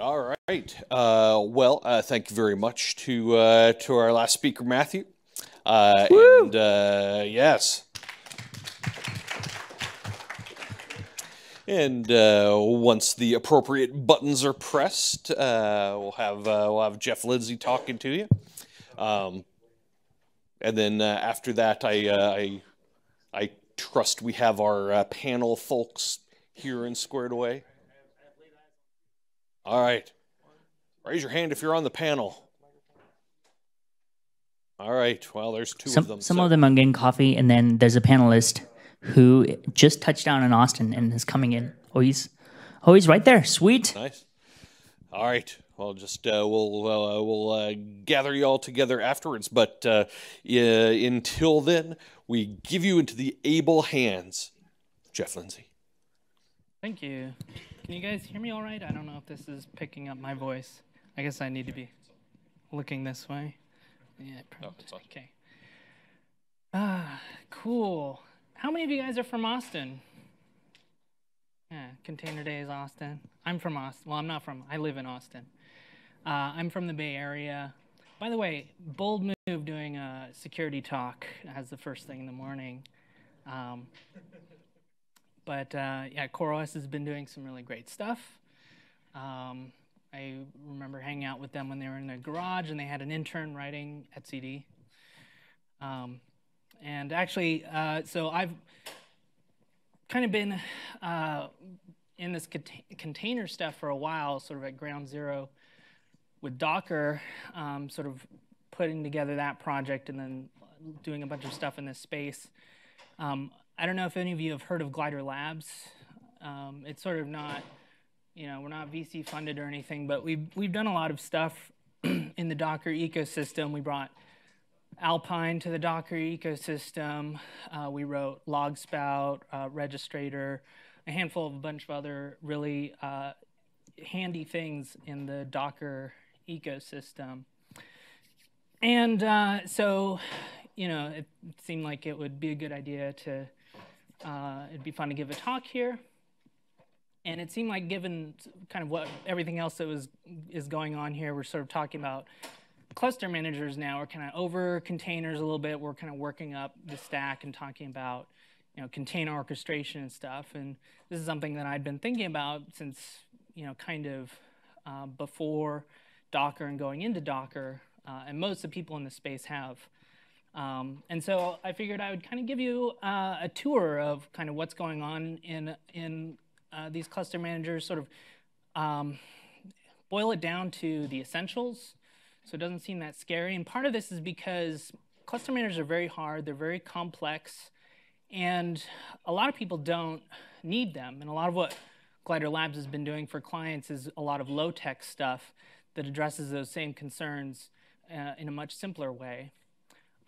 All right. Uh, well, uh, thank you very much to uh, to our last speaker, Matthew. Uh, and uh, yes. And uh, once the appropriate buttons are pressed, uh, we'll have uh, we'll have Jeff Lindsay talking to you. Um, and then uh, after that, I uh, I I trust we have our uh, panel folks here and squared away. All right. Raise your hand if you're on the panel. All right. Well, there's two Some, of them. some so- of them are getting coffee, and then there's a panelist who just touched down in Austin and is coming in. Oh, he's, oh, he's right there. Sweet. Nice. All right. Well, just uh, we'll uh, we'll uh, gather you all together afterwards. But uh, uh, until then, we give you into the able hands, Jeff Lindsay. Thank you. Can you guys hear me all right? I don't know if this is picking up my voice. I guess I need to be looking this way. Yeah, probably. Okay. Ah, cool. How many of you guys are from Austin? Yeah, Container Days, Austin. I'm from Austin. Well, I'm not from. I live in Austin. Uh, I'm from the Bay Area. By the way, bold move doing a security talk as the first thing in the morning. Um, but uh, yeah, CoreOS has been doing some really great stuff. Um, I remember hanging out with them when they were in their garage and they had an intern writing etcd. Um, and actually, uh, so I've kind of been uh, in this cont- container stuff for a while, sort of at ground zero with Docker, um, sort of putting together that project and then doing a bunch of stuff in this space. Um, I don't know if any of you have heard of Glider Labs. Um, it's sort of not, you know, we're not VC funded or anything, but we've we've done a lot of stuff in the Docker ecosystem. We brought Alpine to the Docker ecosystem. Uh, we wrote Logspout, uh, Registrator, a handful of a bunch of other really uh, handy things in the Docker ecosystem. And uh, so, you know, it seemed like it would be a good idea to, uh, it'd be fun to give a talk here. And it seemed like given kind of what everything else that was is going on here, we're sort of talking about cluster managers now We're kind of over containers a little bit. We're kind of working up the stack and talking about, you know, container orchestration and stuff. And this is something that I'd been thinking about since, you know, kind of uh, before Docker and going into Docker. Uh, and most of the people in the space have. Um, and so I figured I would kind of give you uh, a tour of kind of what's going on in in uh, these cluster managers. Sort of um, boil it down to the essentials, so it doesn't seem that scary. And part of this is because cluster managers are very hard. They're very complex, and a lot of people don't need them. And a lot of what Glider Labs has been doing for clients is a lot of low-tech stuff that addresses those same concerns uh, in a much simpler way.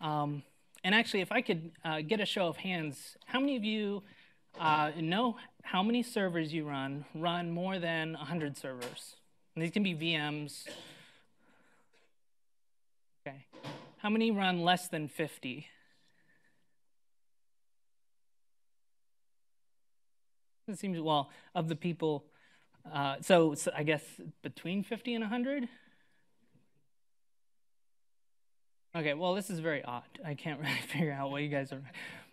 Um, and actually, if I could uh, get a show of hands, how many of you uh, know how many servers you run run more than 100 servers? And these can be VMs. Okay. How many run less than 50? It seems, well, of the people, uh, so, so I guess between 50 and 100? Okay, well, this is very odd. I can't really figure out what you guys are.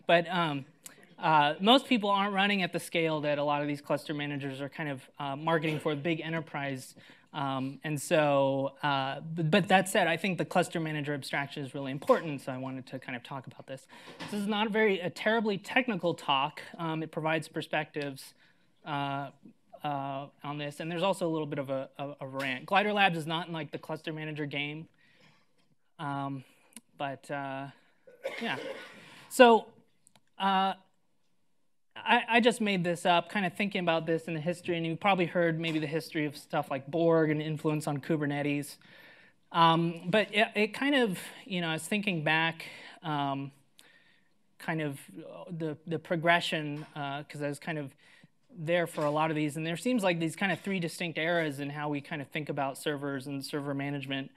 But um, uh, most people aren't running at the scale that a lot of these cluster managers are kind of uh, marketing for big enterprise. Um, and so, uh, but, but, that said, I think the cluster manager abstraction is really important. So I wanted to kind of talk about this. This is not a very a terribly technical talk. Um, it provides perspectives. Uh, uh, on this, and there's also a little bit of a, a, a rant. Glider Labs is not in like the cluster manager game. Um, but uh, yeah, so uh, I, I, just made this up, kind of thinking about this in the history, and you've probably heard maybe the history of stuff like Borg and influence on Kubernetes. Um, but it, it, kind of, you know, I was thinking back, um, kind of the the progression, because uh, I was kind of there for a lot of these, and there seems like these kind of three distinct eras in how we kind of think about servers and server management.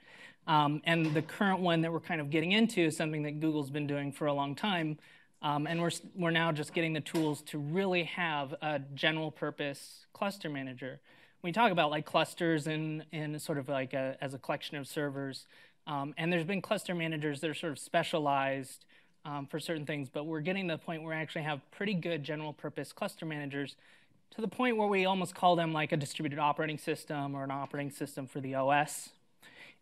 Um, and the current one that we're kind of getting into is something that Google's been doing for a long time. Um, and we're, we're now just getting the tools to really have a general purpose cluster manager, we talk about like clusters and, and sort of like a, as a collection of servers. Um, and there's been cluster managers that are sort of specialized um, for certain things, but we're getting to the point where we actually have pretty good general purpose cluster managers to the point where we almost call them like a distributed operating system or an operating system for the OS.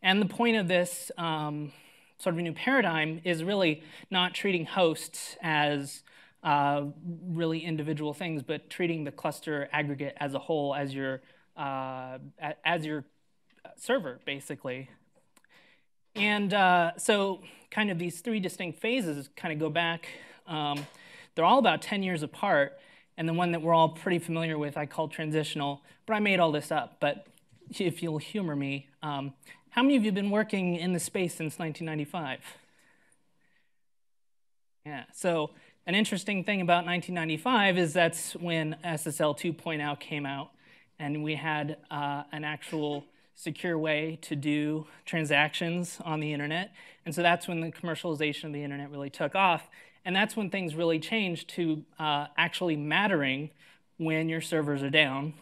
And the point of this um, sort of a new paradigm is really not treating hosts as uh, really individual things, but treating the cluster aggregate as a whole as your uh, as your server, basically. And uh, so, kind of these three distinct phases kind of go back. Um, they're all about 10 years apart, and the one that we're all pretty familiar with I call transitional, but I made all this up. But if you'll humor me, um, how many of you have been working in the space since 1995? Yeah, so an interesting thing about 1995 is that's when SSL 2.0 came out, and we had uh, an actual secure way to do transactions on the internet. And so that's when the commercialization of the internet really took off. And that's when things really changed to uh, actually mattering when your servers are down.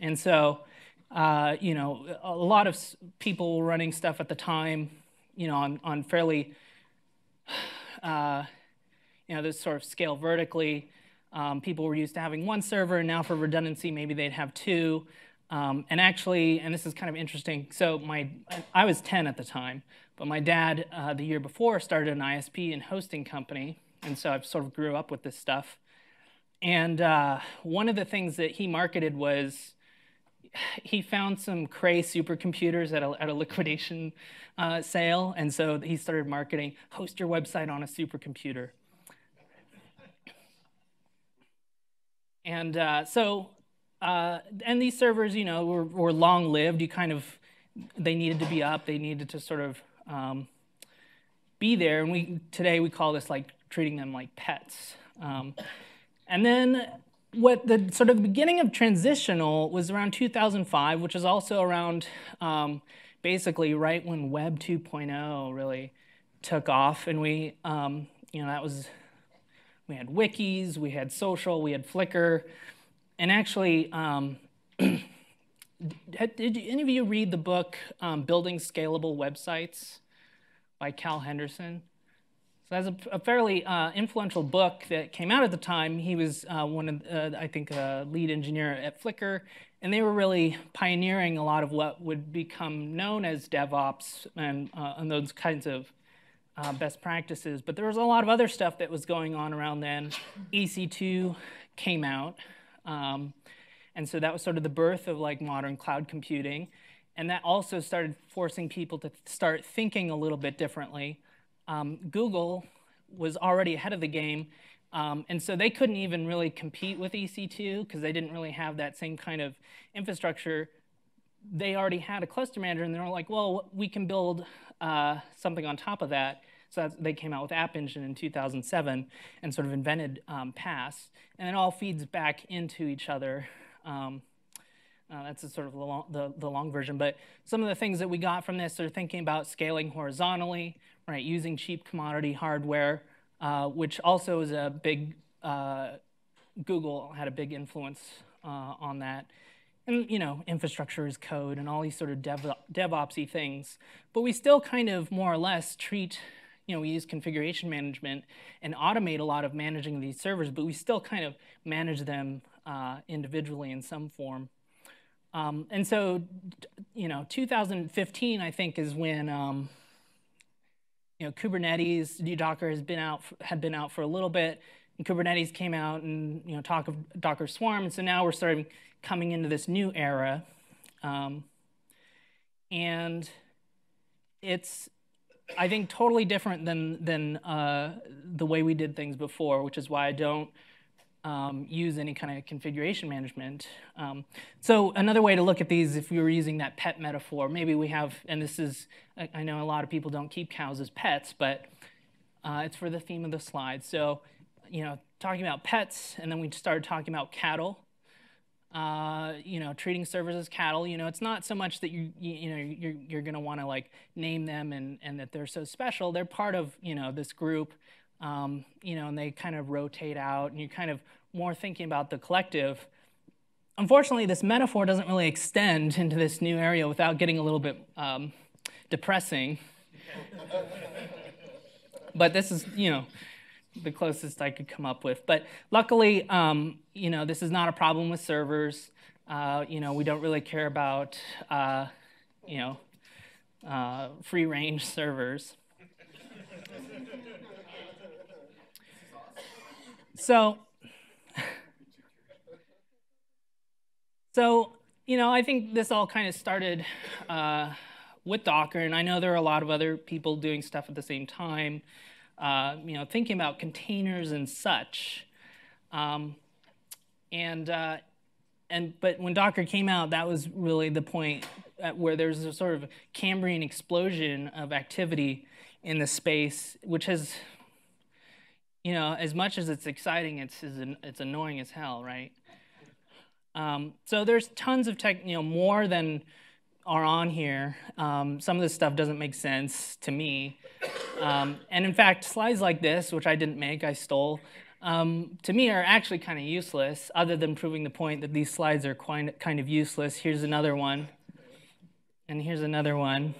And so, uh, you know, a lot of people running stuff at the time, you know, on, on fairly uh, you know, this sort of scale vertically. Um, people were used to having one server, and now for redundancy, maybe they'd have two. Um, and actually, and this is kind of interesting. So my, I was 10 at the time, but my dad, uh, the year before, started an ISP and hosting company, and so I've sort of grew up with this stuff. And uh, one of the things that he marketed was he found some Cray supercomputers at a, at a liquidation uh, sale, and so he started marketing, host your website on a supercomputer. And uh, so, uh, and these servers, you know, were, were long lived. You kind of, they needed to be up. They needed to sort of um, be there. And we today we call this like treating them like pets. Um, and then what the sort of beginning of transitional was around 2005, which is also around um, basically right when Web 2.0 really took off, and we, um, you know, that was we had wikis, we had social, we had Flickr. And actually, um, did any of you read the book um, Building Scalable Websites by Cal Henderson? So that's a, a fairly uh, influential book that came out at the time. He was uh, one of, uh, I think, a lead engineer at Flickr, and they were really pioneering a lot of what would become known as DevOps and, uh, and those kinds of uh, best practices. But there was a lot of other stuff that was going on around then. EC2 came out. Um, and so that was sort of the birth of like modern cloud computing. And that also started forcing people to start thinking a little bit differently. Um, Google was already ahead of the game. Um, and so they couldn't even really compete with EC2 because they didn't really have that same kind of infrastructure. They already had a cluster manager, and they were like, well, we can build uh, something on top of that. So they came out with App Engine in 2007 and sort of invented um, PaaS. And it all feeds back into each other. Um, uh, that's sort of the long, the, the long, version. But some of the things that we got from this are thinking about scaling horizontally, right? Using cheap commodity hardware, uh, which also is a big, uh, Google had a big influence uh, on that and you know, infrastructure as code and all these sort of dev, DevOpsy things. But we still kind of more or less treat you know, we use configuration management and automate a lot of managing these servers, but we still kind of manage them uh, individually in some form. Um, and so, you know, 2015, I think, is when, um, you know, Kubernetes, Docker has been out, had been out for a little bit, and Kubernetes came out and, you know, talk of Docker Swarm. And so now we're starting coming into this new era. Um, and it's, I think totally different than than uh, the way we did things before, which is why I don't um, use any kind of configuration management. Um, so another way to look at these, if we were using that pet metaphor, maybe we have, and this is, I know a lot of people don't keep cows as pets, but uh, it's for the theme of the slide. So, you know, talking about pets, and then we started talking about cattle uh, you know, treating servers as cattle. You know, it's not so much that you you, you know you're you're going to want to like name them and and that they're so special. They're part of you know this group. Um, you know, and they kind of rotate out, and you're kind of more thinking about the collective. unfortunately, this metaphor doesn't really extend into this new area without getting a little bit um, depressing. but this is, you know, the closest I could come up with. But luckily, um, you know, this is not a problem with servers. Uh, you know, we don't really care about, uh, you know, uh, free range servers. So, so, you know, I think this all kind of started uh, with Docker, and I know there are a lot of other people doing stuff at the same time, uh, you know, thinking about containers and such. Um, and, uh, and, but when Docker came out, that was really the point where there's a sort of Cambrian explosion of activity in the space, which has, you know, as much as it's exciting, it's, it's annoying as hell, right? Um, so there's tons of tech, you know, more than are on here. Um, some of this stuff doesn't make sense to me. Um, and in fact, slides like this, which I didn't make, I stole, um, to me are actually kind of useless, other than proving the point that these slides are quite, kind of useless. Here's another one. And here's another one.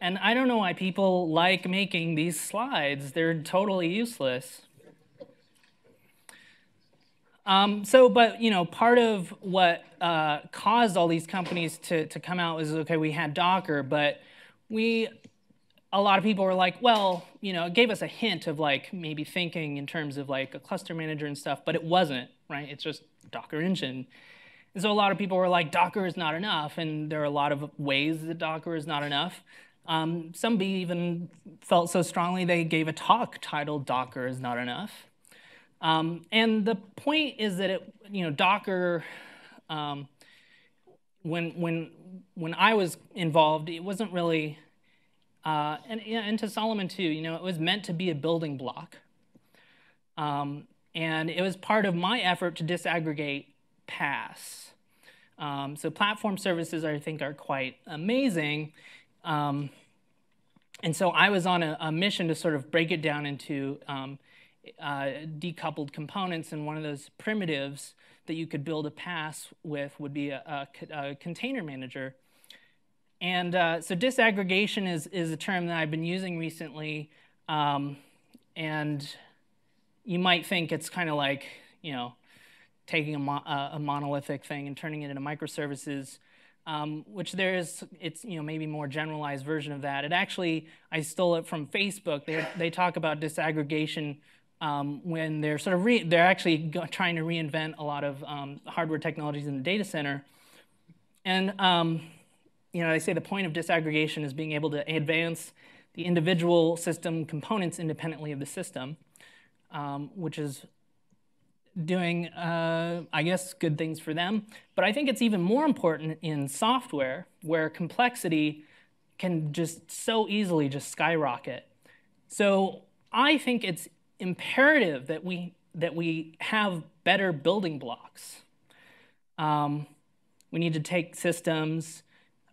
And I don't know why people like making these slides. They're totally useless. Um, so, but you know, part of what uh, caused all these companies to, to come out was okay, we had Docker, but we, a lot of people were like, well, you know, it gave us a hint of like maybe thinking in terms of like a cluster manager and stuff, but it wasn't, right? It's just Docker engine. And so a lot of people were like, Docker is not enough, and there are a lot of ways that Docker is not enough. Um, some even felt so strongly they gave a talk titled Docker is not enough. Um, and the point is that it, you know, Docker, um, when when when I was involved, it wasn't really, uh, and and to Solomon too, you know, it was meant to be a building block, um, and it was part of my effort to disaggregate PaaS. Um, so platform services, I think, are quite amazing. Um, and so I was on a, a, mission to sort of break it down into um, uh, decoupled components, and one of those primitives that you could build a PaaS with would be a, a, a container manager. And uh, so disaggregation is, is a term that I've been using recently, um, and you might think it's kind of like, you know, taking a, mo a, monolithic thing and turning it into microservices, um, which there is, it's, you know, maybe more generalized version of that. It actually, I stole it from Facebook. They, they talk about disaggregation um, when they're sort of re- they're actually trying to reinvent a lot of um, hardware technologies in the data center. And um, you know, they say the point of disaggregation is being able to advance the individual system components independently of the system, um, which is doing, uh, I guess, good things for them. But I think it's even more important in software where complexity can just so easily just skyrocket. So I think it's imperative that we, that we have better building blocks. Um, we need to take systems,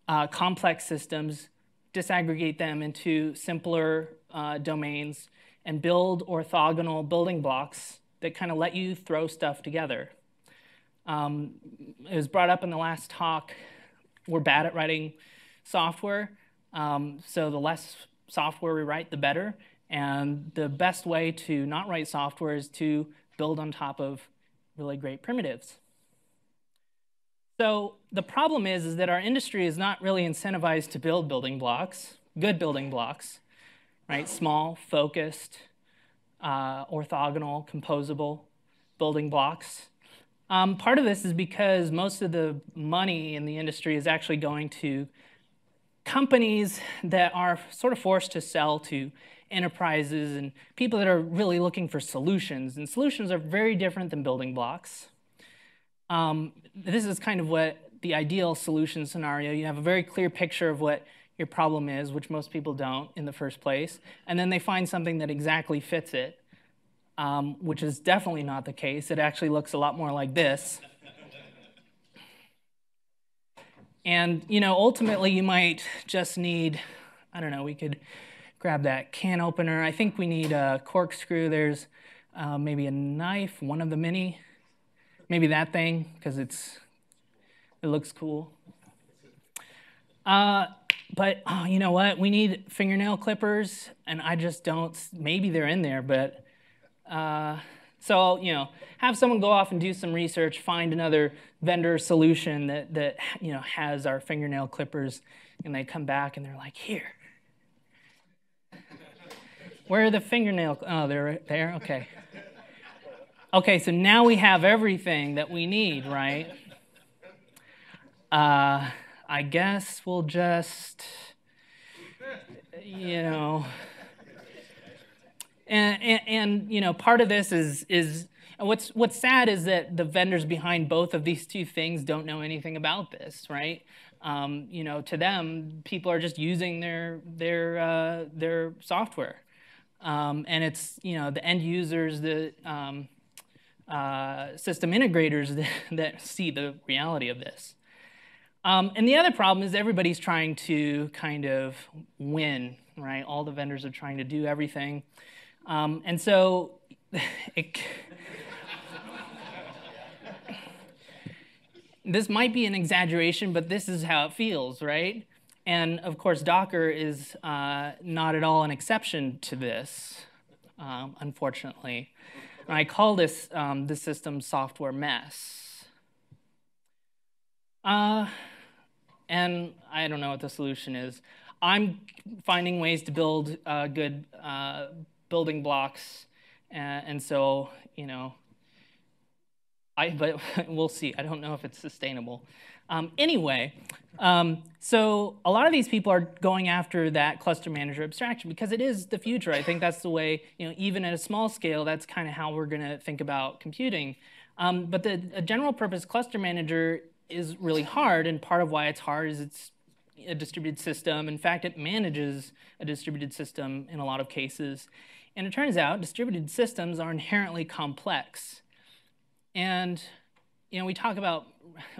uh, complex systems, disaggregate them into simpler uh, domains, and build orthogonal building blocks that kind of let you throw stuff together. Um, it was brought up in the last talk, we're bad at writing software, um, so the less software we write, the better. And the best way to not write software is to build on top of really great primitives. So the problem is, is that our industry is not really incentivized to build building blocks, good building blocks, right? Small, focused, uh, orthogonal, composable building blocks. Um, part of this is because most of the money in the industry is actually going to companies that are sort of forced to sell to enterprises and people that are really looking for solutions. And solutions are very different than building blocks. Um, this is kind of what the ideal solution scenario. You have a very clear picture of what your problem is, which most people don't in the first place, and then they find something that exactly fits it, um, which is definitely not the case. It actually looks a lot more like this. And you know, ultimately, you might just need, I don't know, we could grab that can opener. I think we need a corkscrew. There's uh, maybe a knife, one of the many. maybe that thing because it's it looks cool. Uh, but oh, you know what? We need fingernail clippers, and I just don't. Maybe they're in there, but uh, so you know, have someone go off and do some research, find another vendor solution that that you know has our fingernail clippers, and they come back and they're like, here. Where are the fingernail? Oh, they're right there. Okay. Okay, so now we have everything that we need, right? Uh, I guess we'll just, you know, and, and, and, you know, part of this is is what's what's sad is that the vendors behind both of these two things don't know anything about this, right? Um, you know, to them, people are just using their their uh, their software, um, and it's you know the end users, the um, uh, system integrators that, that see the reality of this. Um, and the other problem is everybody's trying to kind of win, right? All the vendors are trying to do everything. Um, and so it, this might be an exaggeration, but this is how it feels, right? And of course, Docker is uh, not at all an exception to this, um, unfortunately. And I call this um, the system software mess. Uh, and I don't know what the solution is. I'm finding ways to build uh, good uh, building blocks, and, and, so you know, I but we'll see. I don't know if it's sustainable. Um, anyway, um, so a lot of these people are going after that cluster manager abstraction because it is the future. I think that's the way, you know, even at a small scale, that's kind of how we're going to think about computing. Um, but the general purpose cluster manager is really hard, and part of why it's hard is it's a distributed system. In fact, it manages a distributed system in a lot of cases. And it turns out distributed systems are inherently complex. And you know, we talk about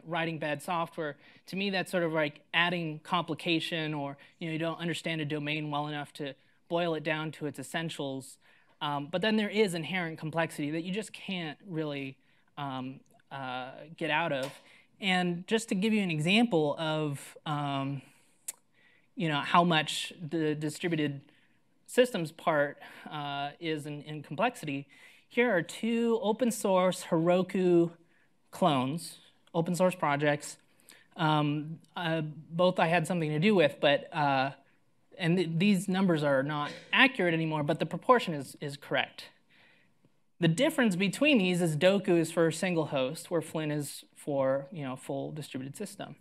writing bad software. To me, that's sort of like adding complication, or you know, you don't understand a domain well enough to boil it down to its essentials. Um, but then there is inherent complexity that you just can't really um, uh, get out of. And just to give you an example of um, you know, how much the distributed systems part uh, is in, in, complexity, here are two open source Heroku clones, open source projects. Um, uh, both I had something to do with, but uh, and th these numbers are not accurate anymore, but the proportion is, is correct. The difference between these is Dokku is for a single host, where Flynn is for you know full distributed system.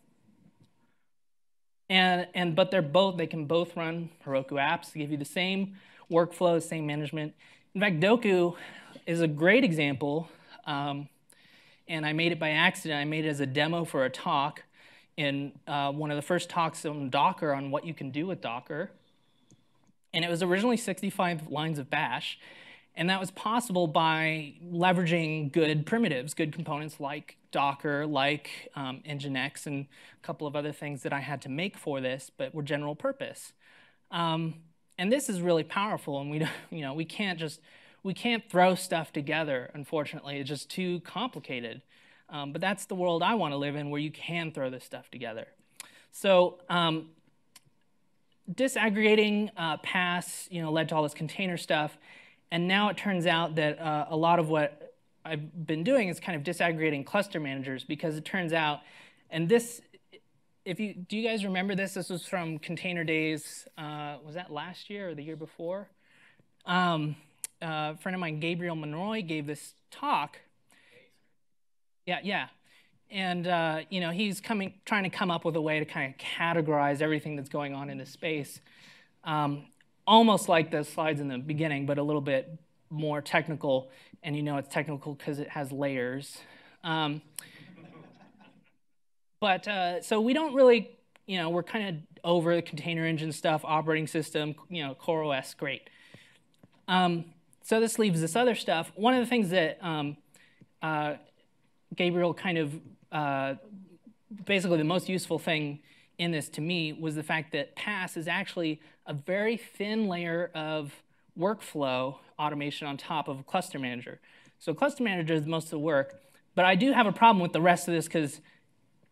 And, and but they're both they can both run Heroku apps to give you the same workflow, same management. In fact, Dokku is a great example, um, and I made it by accident. I made it as a demo for a talk in uh, one of the first talks on Docker on what you can do with Docker. And it was originally 65 lines of bash. And that was possible by leveraging good primitives, good components like Docker, like um, Nginx, and a couple of other things that I had to make for this, but were general purpose. Um, and this is really powerful, and we, you know, we can't just we can't throw stuff together. Unfortunately, it's just too complicated. Um, but that's the world I want to live in, where you can throw this stuff together. So um, disaggregating uh, PaaS, you know, led to all this container stuff. And now it turns out that uh, a lot of what I've been doing is kind of disaggregating cluster managers because it turns out, and this, if you, do you guys remember this? This was from Container Days, uh, was that last year or the year before? Um, uh, a friend of mine, Gabriel Monroy, gave this talk. Yeah, yeah. And, uh, you know, he's coming, trying to come up with a way to kind of categorize everything that's going on in this space. Um, almost like the slides in the beginning, but a little bit more technical. And you know it's technical because it has layers. Um, but uh, so we don't really, you know, we're kind of over the container engine stuff, operating system, you know, CoreOS, great. Um, so this leaves this other stuff. One of the things that um, uh, Gabriel kind of, uh, basically the most useful thing in this to me was the fact that PaaS is actually a very thin layer of workflow automation on top of a cluster manager. So cluster manager does most of the work, but I do have a problem with the rest of this because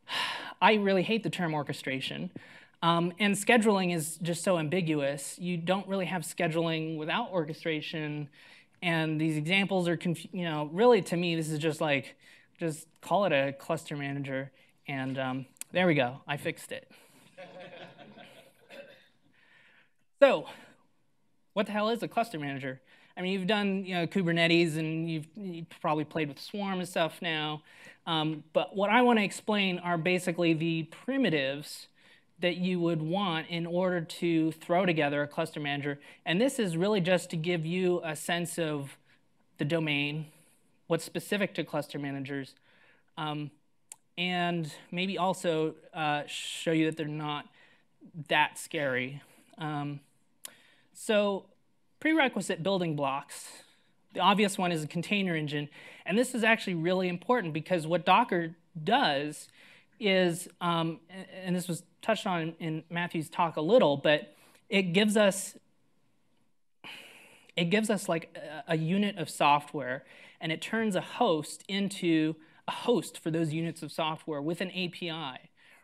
I really hate the term orchestration. Um, and scheduling is just so ambiguous. You don't really have scheduling without orchestration. And these examples are, you know, really to me, this is just like, just call it a cluster manager. And um, there we go, I fixed it. so, what the hell is a cluster manager? I mean, you've done you know, Kubernetes and you've, you've probably played with Swarm and stuff now. Um, but what I want to explain are basically the primitives that you would want in order to throw together a cluster manager. And this is really just to give you a sense of the domain, what's specific to cluster managers, um, and maybe also uh, show you that they're not that scary. Um, so prerequisite building blocks. The obvious one is a container engine. And this is actually really important because what Docker does is, um, and this was touched on in Matthew's talk a little, but it gives us it gives us like a, a unit of software and it turns a host into host for those units of software with an API,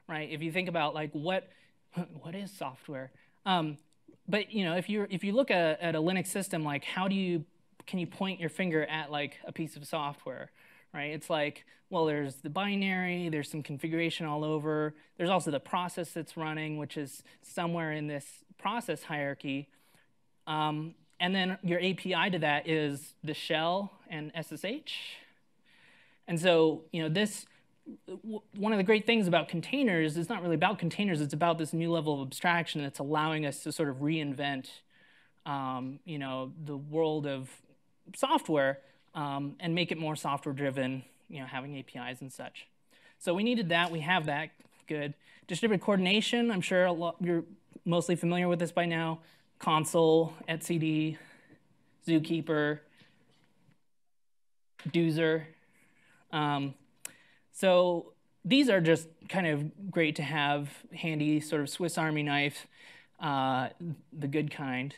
right? If you think about like what what is software, um, but you know if you if you look at, at a Linux system, like how do you can you point your finger at like a piece of software? right? It's like, well, there's the binary, there's some configuration all over. There's also the process that's running, which is somewhere in this process hierarchy. Um, and then your API to that is the shell and SSH. And so, you know, this, one of the great things about containers is not really about containers, it's about this new level of abstraction that's allowing us to sort of reinvent, um, you know, the world of software um, and make it more software driven, you know, having APIs and such. So we needed that, we have that, good. Distributed coordination, I'm sure lot, you're mostly familiar with this by now. Consul, etcd, Zookeeper, Doozer. Um, so these are just kind of great to have handy, sort of Swiss Army knife, uh, the good kind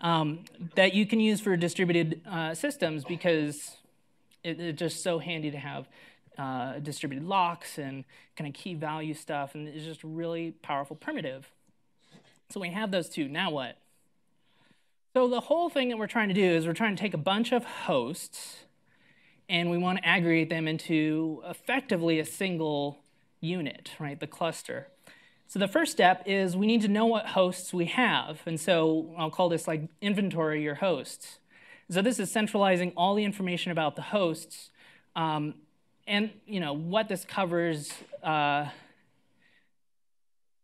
um, that you can use for distributed uh, systems because it, it's just so handy to have uh, distributed locks and kind of key value stuff, and it's just really powerful primitive. So we have those two. Now what? So the whole thing that we're trying to do is we're trying to take a bunch of hosts and we want to aggregate them into effectively a single unit, right, the cluster. So the first step is we need to know what hosts we have. And so I'll call this like inventory your hosts. So this is centralizing all the information about the hosts. Um, and you know what this covers, uh,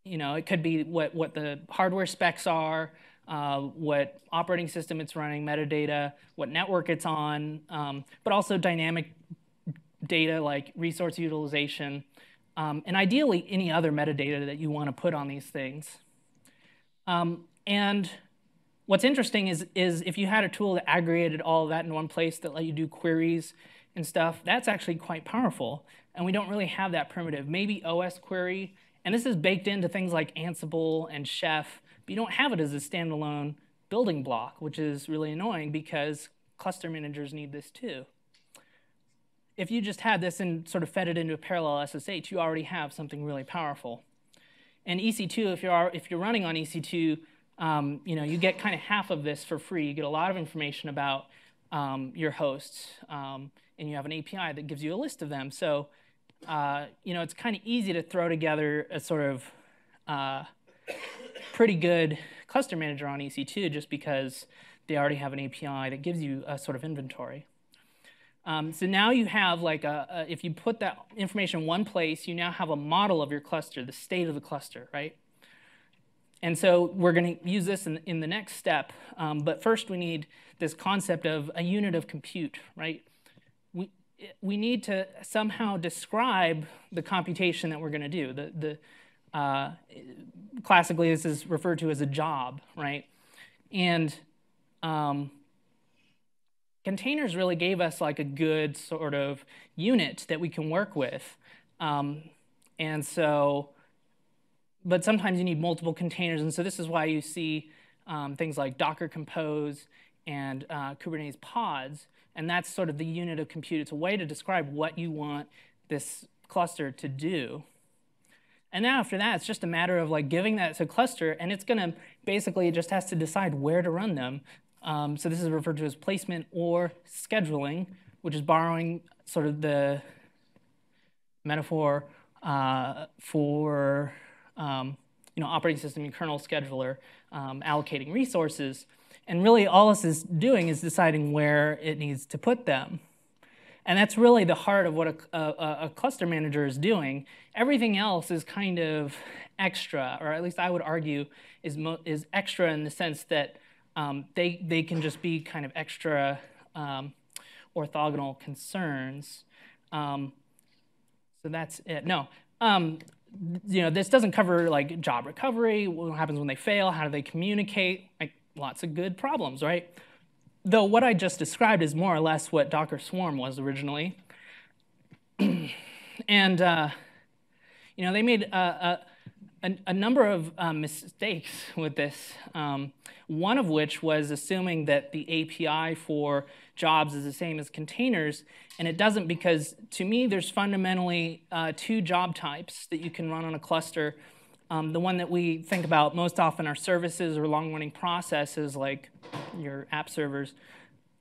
you know, it could be what, what the hardware specs are, uh, what operating system it's running, metadata, what network it's on, um, but also dynamic data like resource utilization, um, and ideally any other metadata that you want to put on these things. Um, and what's interesting is, is if you had a tool that aggregated all of that in one place that let you do queries and stuff, that's actually quite powerful. And we don't really have that primitive. Maybe osquery, and this is baked into things like Ansible and Chef, but you don't have it as a standalone building block, which is really annoying because cluster managers need this too if you just had this and sort of fed it into a parallel SSH, you already have something really powerful. And EC2, if you're, if you're running on EC2, um, you know, you get kind of half of this for free. You get a lot of information about um, your hosts, um, and you have an API that gives you a list of them. So, uh, you know, it's kind of easy to throw together a sort of uh, pretty good cluster manager on EC2 just because they already have an API that gives you a sort of inventory. Um, so now you have like a, a, if you put that information in one place, you now have a model of your cluster, the state of the cluster, right? And so we're going to use this in, in the next step. Um, but first we need this concept of a unit of compute, right? We, we need to somehow describe the computation that we're going to do. The, uh, classically, this is referred to as a job, right? And um, containers really gave us like a good sort of unit that we can work with. Um, and so, but sometimes you need multiple containers. And so this is why you see um, things like Docker Compose and uh, Kubernetes pods, And that's sort of the unit of compute. It's a way to describe what you want this cluster to do. And now after that, it's just a matter of like giving that to cluster, and it's gonna basically it just has to decide where to run them. Um, so this is referred to as placement or scheduling, which is borrowing sort of the metaphor uh, for um, you know operating system and kernel scheduler um, allocating resources. And really, all this is doing is deciding where it needs to put them. And that's really the heart of what a, a, a, cluster manager is doing. Everything else is kind of extra, or at least I would argue is, is extra in the sense that um, they, they can just be kind of extra um, orthogonal concerns. Um, so that's it. No, um, you know, this doesn't cover like job recovery, what happens when they fail, how do they communicate, like lots of good problems, right? Though what I just described is more or less what Docker Swarm was originally. and, uh, you know, they made a, a, a number of uh, mistakes with this, um, one of which was assuming that the API for jobs is the same as containers, and it doesn't because, to me, there's fundamentally uh, two job types that you can run on a cluster. Um, the one that we think about most often are services or long-running processes like your app servers,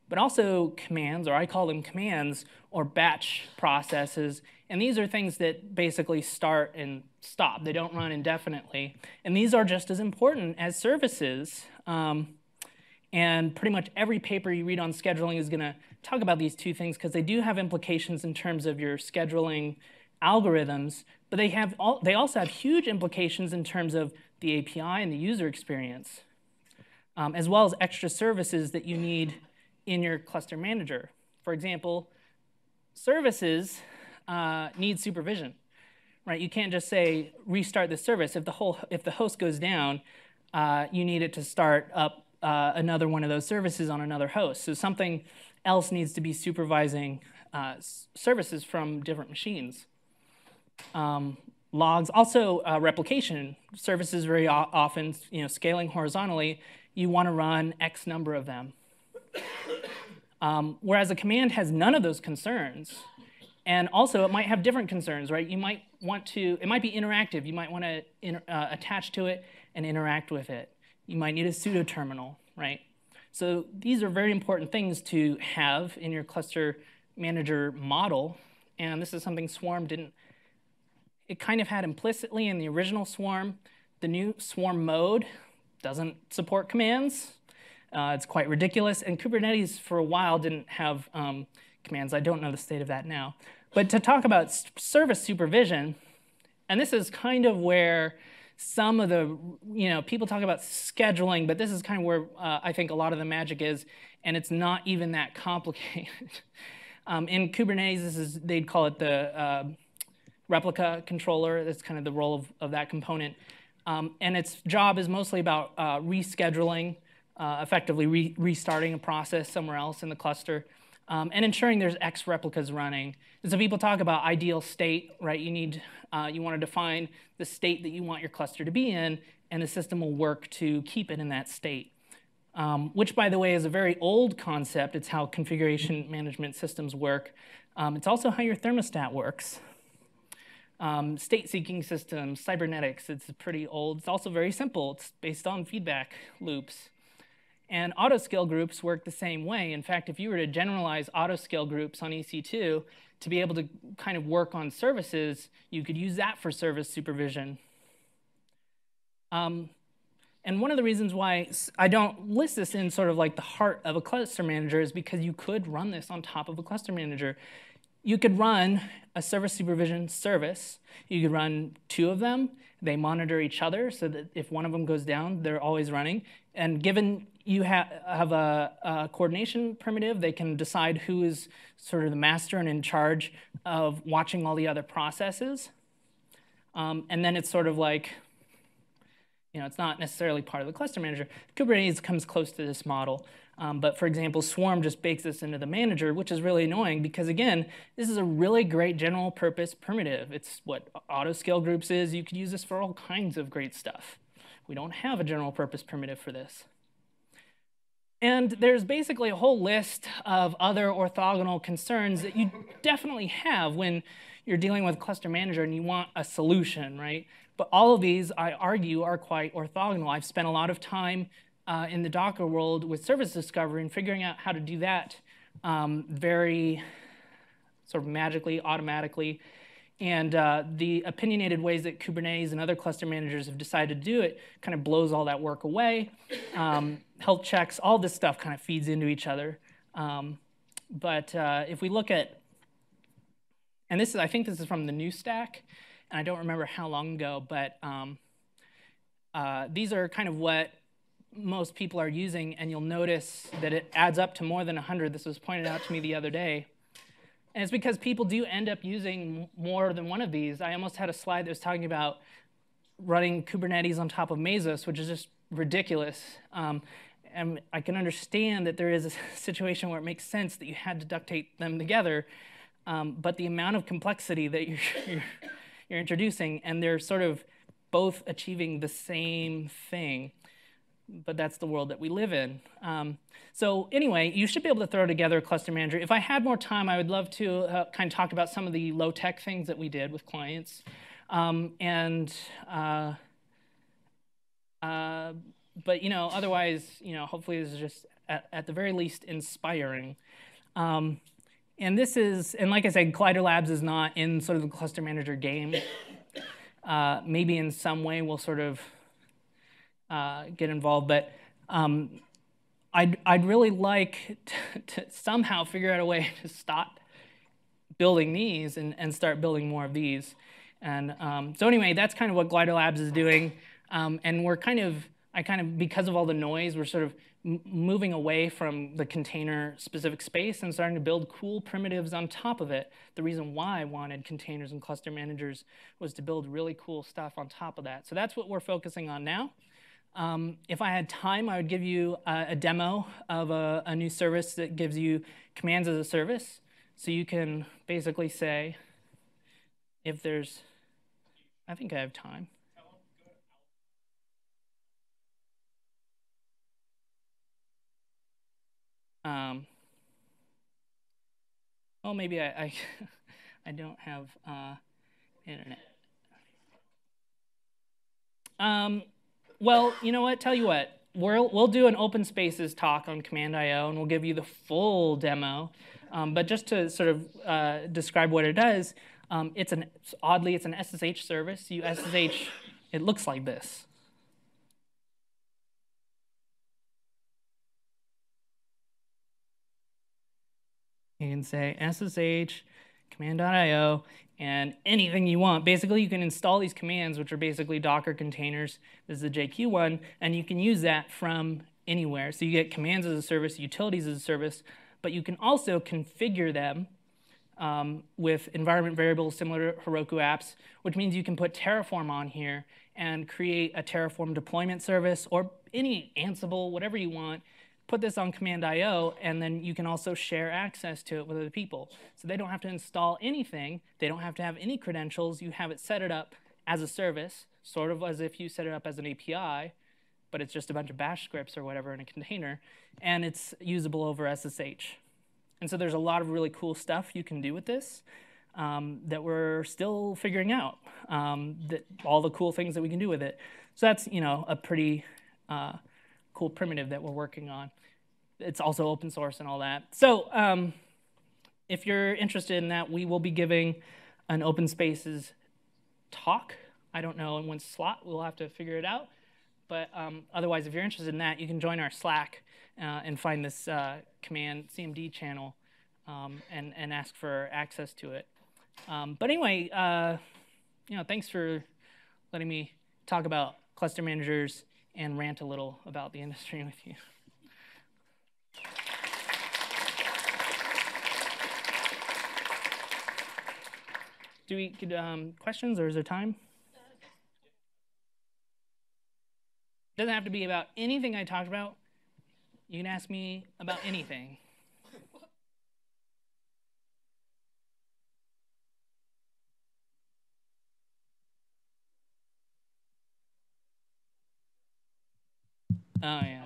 but also commands, or I call them commands, or batch processes. And these are things that basically start and stop. They don't run indefinitely. And these are just as important as services. Um, and pretty much every paper you read on scheduling is going to talk about these two things because they do have implications in terms of your scheduling algorithms, but they, have all, they also have huge implications in terms of the API and the user experience um, as well as extra services that you need in your cluster manager. For example, services uh, need supervision, right? You can't just say restart the service. If the whole if the host goes down, uh, you need it to start up uh, another one of those services on another host. So something else needs to be supervising uh, services from different machines. Um, logs, also uh, replication services very often, you know, scaling horizontally you want to run X number of them. Um, whereas a command has none of those concerns. And also, it might have different concerns, right? You might want to, it might be interactive. You might want to uh, attach to it and interact with it. You might need a pseudo terminal, right? So these are very important things to have in your cluster manager model. And this is something Swarm didn't, it kind of had implicitly in the original Swarm. The new Swarm mode doesn't support commands. Uh, it's quite ridiculous. And Kubernetes, for a while, didn't have um, commands. I don't know the state of that now. But to talk about service supervision, and this is kind of where some of the, you know, people talk about scheduling, but this is kind of where uh, I think a lot of the magic is, and it's not even that complicated. um, in Kubernetes, this is, they'd call it the uh, replica controller. That's kind of the role of, of that component. Um, and its job is mostly about uh, rescheduling, uh, effectively re restarting a process somewhere else in the cluster, um, and ensuring there's X replicas running. And so people talk about ideal state, right? You need, uh, you want to define the state that you want your cluster to be in, and the system will work to keep it in that state. Um, which, by the way, is a very old concept. It's how configuration management systems work. Um, it's also how your thermostat works. Um, state-seeking systems, cybernetics, it's pretty old. It's also very simple. It's based on feedback loops. And autoscale groups work the same way. In fact, if you were to generalize autoscale groups on EC2 to be able to kind of work on services, you could use that for service supervision. Um, and one of the reasons why I don't list this in sort of like the heart of a cluster manager is because you could run this on top of a cluster manager you could run a service supervision service. You could run two of them. They monitor each other so that if one of them goes down, they're always running. And given you ha have a, a, coordination primitive, they can decide who is sort of the master and in charge of watching all the other processes. Um, and then it's sort of like, you know, it's not necessarily part of the cluster manager. Kubernetes comes close to this model. Um, but for example, Swarm just bakes this into the manager, which is really annoying because again, this is a really great general purpose primitive. It's what auto scale groups is. You could use this for all kinds of great stuff. We don't have a general purpose primitive for this. And there's basically a whole list of other orthogonal concerns that you definitely have when you're dealing with cluster manager and you want a solution, right? But all of these, I argue, are quite orthogonal. I've spent a lot of time uh, in the Docker world with service discovery and figuring out how to do that um, very sort of magically, automatically. And uh, the opinionated ways that Kubernetes and other cluster managers have decided to do it kind of blows all that work away. Um, health checks, all this stuff kind of feeds into each other. Um, but uh, if we look at, and this is, I think this is from the new stack, and I don't remember how long ago, but um, uh, these are kind of what most people are using, and you'll notice that it adds up to more than 100. This was pointed out to me the other day. And it's because people do end up using more than one of these. I almost had a slide that was talking about running Kubernetes on top of Mesos, which is just ridiculous. Um, and I can understand that there is a situation where it makes sense that you had to duct tape them together, um, but the amount of complexity that you're, you're, you're introducing, and they're sort of both achieving the same thing but that's the world that we live in. Um, so anyway, you should be able to throw together a cluster manager. If I had more time, I would love to uh, kind of talk about some of the low-tech things that we did with clients. Um, and uh, uh, but you know, otherwise, you know, hopefully this is just at, at the very least inspiring. Um, and this is, and like I said, Glider Labs is not in sort of the cluster manager game. Uh, maybe in some way we'll sort of uh, get involved. But um, I'd, I'd really like to, to, somehow figure out a way to stop building these and, and start building more of these. And um, so anyway, that's kind of what Glider Labs is doing. Um, and we're kind of, I kind of, because of all the noise, we're sort of moving away from the container specific space and starting to build cool primitives on top of it. The reason why I wanted containers and cluster managers was to build really cool stuff on top of that. So that's what we're focusing on now. Um, if I had time, I would give you a, a demo of a, a, new service that gives you commands as a service. So you can basically say, if there's, I think I have time. Um, well, maybe I, I, I don't have uh, internet. Um, well, you know what? Tell you what. We'll, we'll do an open spaces talk on Command IO and we'll give you the full demo. Um, but just to sort of uh, describe what it does, um, it's an oddly it's an SSH service. You SSH, it looks like this. You can say SSH command.io and anything you want. Basically, you can install these commands, which are basically Docker containers. This is the JQ one, and you can use that from anywhere. So you get commands as a service, utilities as a service, but you can also configure them um, with environment variables similar to Heroku apps, which means you can put Terraform on here and create a Terraform deployment service or any Ansible, whatever you want, put this on command IO, and then you can also share access to it with other people. So they don't have to install anything. They don't have to have any credentials. You have it set it up as a service, sort of as if you set it up as an API, but it's just a bunch of bash scripts or whatever in a container, and it's usable over SSH. And so there's a lot of really cool stuff you can do with this um, that we're still figuring out, um, that all the cool things that we can do with it. So that's, you know, a pretty uh, cool primitive that we're working on it's also open source and all that. So um, if you're interested in that, we will be giving an open spaces talk. I don't know in what slot, we'll have to figure it out. But um, otherwise, if you're interested in that, you can join our Slack uh, and find this uh, command CMD channel um, and, and ask for access to it. Um, but anyway, uh, you know, thanks for letting me talk about cluster managers and rant a little about the industry with you. Do we get um, questions or is there time? Doesn't have to be about anything I talked about. You can ask me about anything. Oh yeah.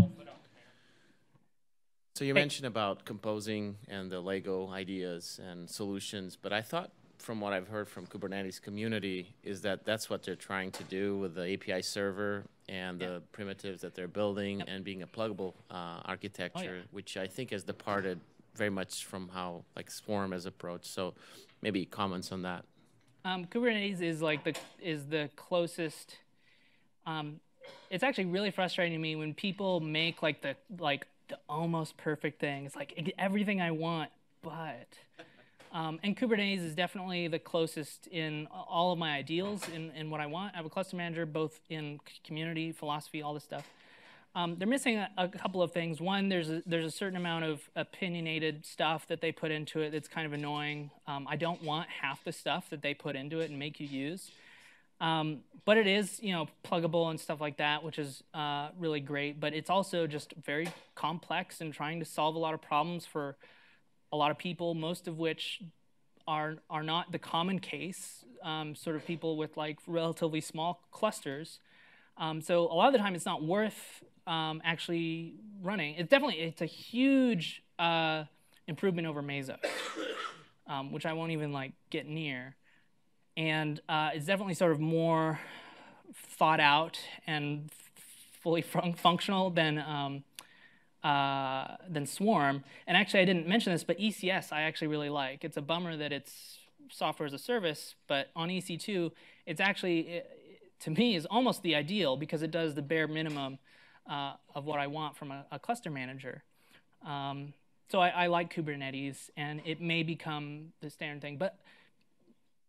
So you mentioned about composing and the Lego ideas and solutions, but I thought from what I've heard from Kubernetes community is that that's what they're trying to do with the API server and the primitives that they're building and being a pluggable uh, architecture, which I think has departed very much from how like Swarm has approached. So maybe comments on that. Um, Kubernetes is like the is the closest. Um, it's actually really frustrating to me when people make like the like the almost perfect thing. It's like everything I want, but. Um, and Kubernetes is definitely the closest in all of my ideals in, in what I want. I have a cluster manager both in community, philosophy, all this stuff. Um, they're missing a, a, couple of things. One, there's a, there's a certain amount of opinionated stuff that they put into it that's kind of annoying. Um, I don't want half the stuff that they put into it and make you use. Um, but it is, you know, pluggable and stuff like that, which is uh, really great. But it's also just very complex and trying to solve a lot of problems for a lot of people, most of which are are not the common case. Um, sort of people with like relatively small clusters. Um, so a lot of the time, it's not worth um, actually running. It's definitely it's a huge uh, improvement over Mesos, um, which I won't even like get near and uh, it's definitely sort of more thought out and fully fun functional than um, uh, than Swarm. And actually, I didn't mention this, but ECS I actually really like. It's a bummer that it's software as a service, but on EC2, it's actually it, to me is almost the ideal because it does the bare minimum uh, of what I want from a, a cluster manager. Um, so I, I, like Kubernetes, and it may become the standard thing. But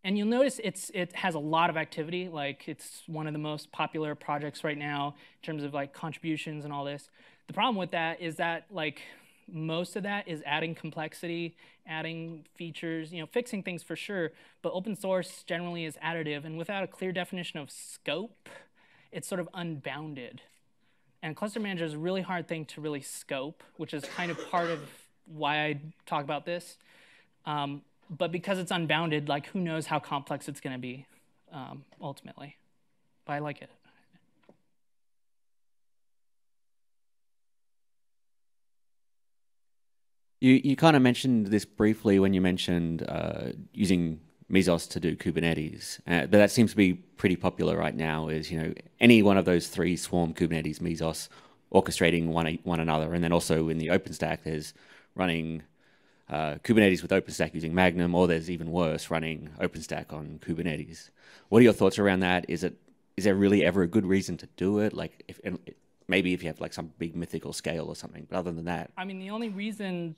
and you'll notice it's, it has a lot of activity. Like it's one of the most popular projects right now in terms of like contributions and all this. The problem with that is that like most of that is adding complexity, adding features, you know, fixing things for sure. But open source generally is additive, and without a clear definition of scope, it's sort of unbounded. And cluster manager is a really hard thing to really scope, which is kind of part of why I talk about this. Um, but because it's unbounded, like who knows how complex it's going to be um, ultimately. But I like it. You, you kind of mentioned this briefly when you mentioned uh, using Mesos to do Kubernetes, uh, but that seems to be pretty popular right now. Is you know any one of those three Swarm, Kubernetes, Mesos, orchestrating one one another, and then also in the OpenStack, there's running uh, Kubernetes with OpenStack using Magnum, or there's even worse, running OpenStack on Kubernetes. What are your thoughts around that? Is it is there really ever a good reason to do it? Like, if maybe if you have like some big mythical scale or something, but other than that, I mean, the only reason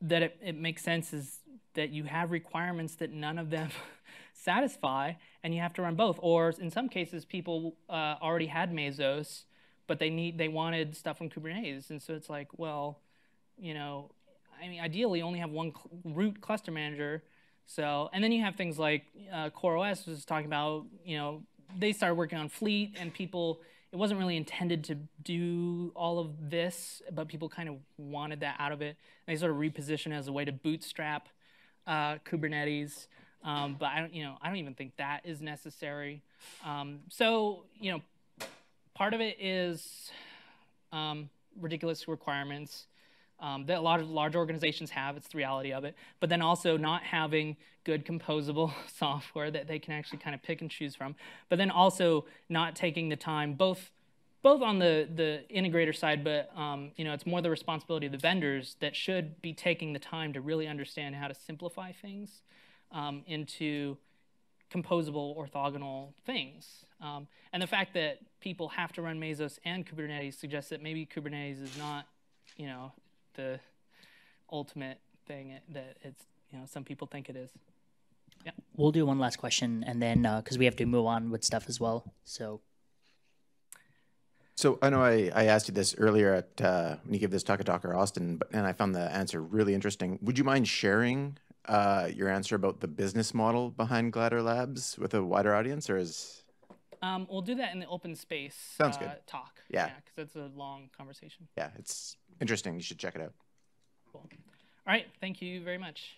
that it, it makes sense is that you have requirements that none of them satisfy, and you have to run both. Or in some cases, people uh, already had Mesos, but they need they wanted stuff from Kubernetes, and so it's like, well, you know, I mean, ideally, only have one cl root cluster manager. So, and then you have things like uh, CoreOS was talking about, you know, they started working on Fleet and people, it wasn't really intended to do all of this, but people kind of wanted that out of it. And they sort of repositioned as a way to bootstrap uh, Kubernetes. Um, but I don't, you know, I don't even think that is necessary. Um, so, you know, part of it is um, ridiculous requirements um, that a lot of large organizations have. It's the reality of it. But then also not having good composable software that they can actually kind of pick and choose from. But then also not taking the time, both both on the the integrator side, but um, you know it's more the responsibility of the vendors that should be taking the time to really understand how to simplify things um, into composable orthogonal things. Um, and the fact that people have to run Mesos and Kubernetes suggests that maybe Kubernetes is not, you know, the ultimate thing that it's you know some people think it is. Yeah. We'll do one last question, and then because uh, we have to move on with stuff as well. So. So I know I, I asked you this earlier at uh, when you gave this talk at Docker Austin, but, and I found the answer really interesting. Would you mind sharing uh, your answer about the business model behind Glider Labs with a wider audience, or is? Um, we'll do that in the open space Sounds good. talk. Yeah, because yeah, it's a long conversation. Yeah, it's interesting. You should check it out. Cool. All right. Thank you very much.